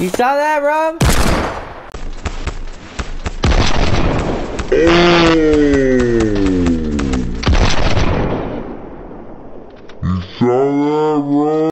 You saw that, Rob? you saw that, Rob?